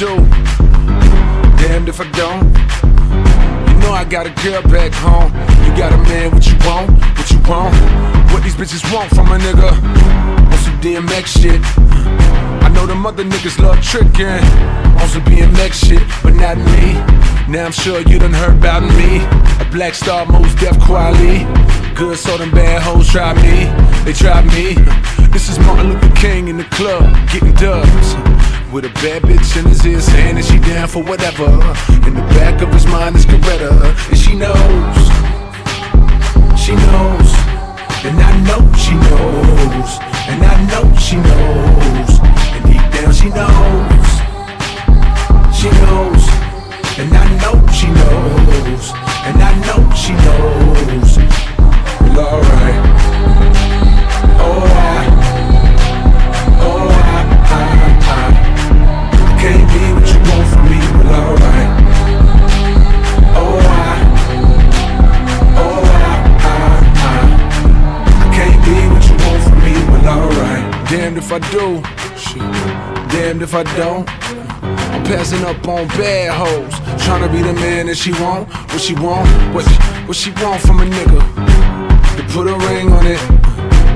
do. Damned if I don't. You know I got a girl back home. You got a man, what you want, what you want. What these bitches want from a nigga. On some DMX shit. I know them other niggas love tricking. On some BMX shit, but not me. Now I'm sure you done heard about me. A black star, Mos Def quality. Good, so them bad hoes try me. They try me. This is Martin Luther King in the club, getting dubs. With a bad bitch in his ear saying that she down for whatever. In the back of his mind is Coretta, and she knows. She knows. And I know she knows. And I know she knows. And deep down she knows. She knows. If I do. Shit. Damned if I don't. I'm passing up on bad hoes. Trying to be the man that she want. What she want? What, what she want from a nigga? To put a ring on it.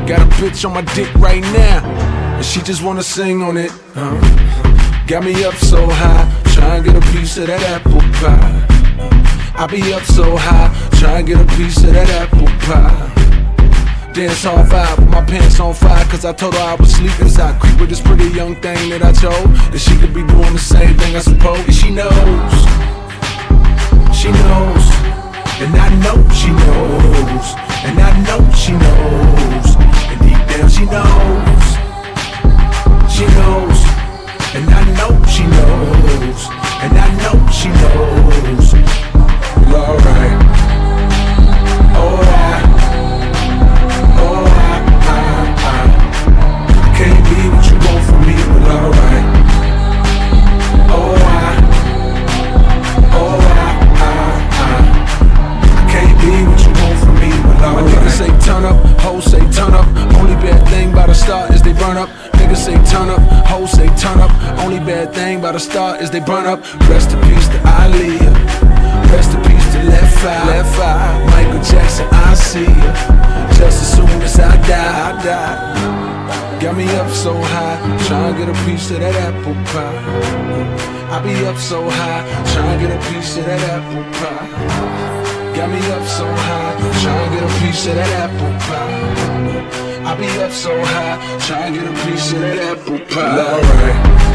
Got a bitch on my dick right now. And she just wanna sing on it. huh? Got me up so high. Try and get a piece of that apple pie. I be up so high. Try and get a piece of that apple pie. Dance vibe with my pants on fire Cause I told her I was sleeping So I creep with this pretty young thing that I told That she could be doing the same thing I suppose And she knows She knows And I know she knows And I know she knows. And deep down she knows She knows about a start is they burn up. Rest in peace to Aaliyah. Rest in peace to Left Eye. Left Eye. Michael Jackson, I see ya. Just as soon as I die, I die. Got me up so high, trying to get a piece of that apple pie. I be up so high, trying to get a piece of that apple pie. Got me up so high, trying to get a piece of that apple pie. I be up so high, trying to get a piece of that apple pie. Alright.